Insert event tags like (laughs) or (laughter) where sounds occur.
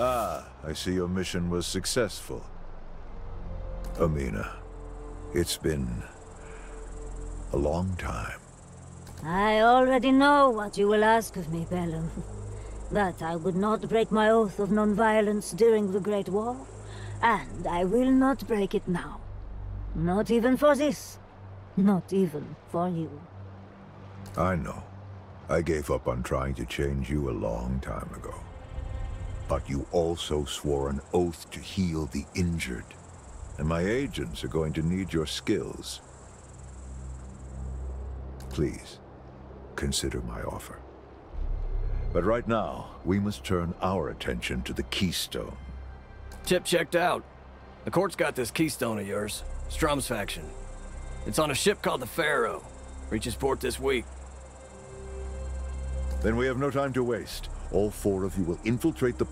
Ah, I see your mission was successful. Amina, it's been a long time. I already know what you will ask of me, Bellum. (laughs) That I would not break my oath of non-violence during the Great War, and I will not break it now. Not even for this. Not even for you. I know. I gave up on trying to change you a long time ago. But you also swore an oath to heal the injured. And my agents are going to need your skills. Please, consider my offer. But right now, we must turn our attention to the Keystone. Tip checked out. The court's got this Keystone of yours. Strum's faction. It's on a ship called the Pharaoh. Reaches port this week. Then we have no time to waste. All four of you will infiltrate the